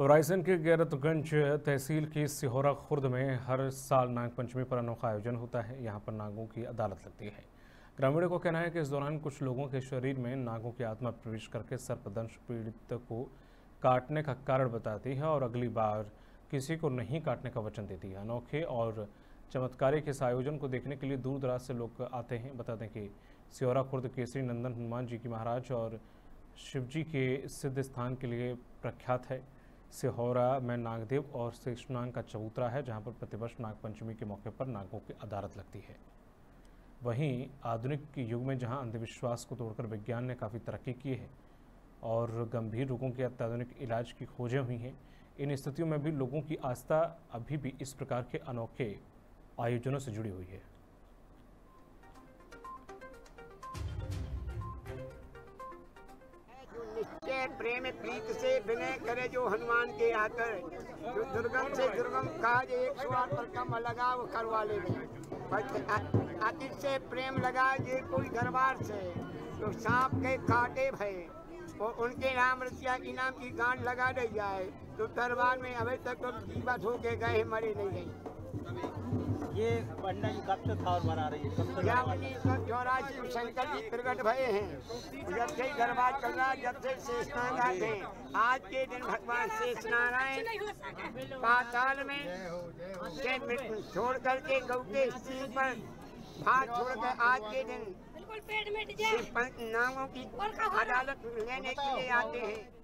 रायसेन के गैरतगंज तहसील की सिहोरा खुर्द में हर साल नाग पंचमी पर अनोखा आयोजन होता है। यहाँ पर नागों की अदालत लगती है। ग्रामीणों को कहना है कि इस दौरान कुछ लोगों के शरीर में नागों की आत्मा प्रवेश करके सर्पदंश पीड़ित को काटने का कारण बताती है और अगली बार किसी को नहीं काटने का वचन देती है। अनोखे और चमत्कारी के इस आयोजन को देखने के लिए दूर दराज से लोग आते हैं। बता दें कि सियोरा खुर्द केसरी नंदन हनुमान जी की महाराज और शिवजी के सिद्ध स्थान के लिए प्रख्यात है। सिहोरा में नागदेव और शेषनाग का चबूतरा है, जहाँ पर प्रतिवर्ष नागपंचमी के मौके पर नागों की अदालत लगती है। वहीं आधुनिक युग में जहाँ अंधविश्वास को तोड़कर विज्ञान ने काफ़ी तरक्की की है और गंभीर रोगों के अत्याधुनिक इलाज की खोजें हुई हैं, इन स्थितियों में भी लोगों की आस्था अभी भी इस प्रकार के अनोखे आयोजनों से जुड़ी हुई है। प्रेम प्रीत से विनय करे जो हनुमान के आकर। जो दुर्गम से दुर्गम काज एक सौ कम लगा वो करवा ले। अतिथ से प्रेम लगा ये कोई दरबार से। तो सांप के काटे भय और उनके नाम रसिया इनाम की गांठ लगा रही जाए। तो दरबार में अभी तक तो जीवत हो के गए, मरे नहीं। गई ये पंडा जी कब से थावर बना रही है। कब से जामनी चौरासी शंकर जी प्रकट भये हैं। जब से दरबार चल रहा जब से शेष नारायण थे आज के दिन भगवान शेष नारायण पाताल में छोड़ करके गौ के सिंह पर हाथ छोड़ कर आज के दिन बिल्कुल पेट मिट जाए। नामों की अदालत लेने के लिए आते हैं।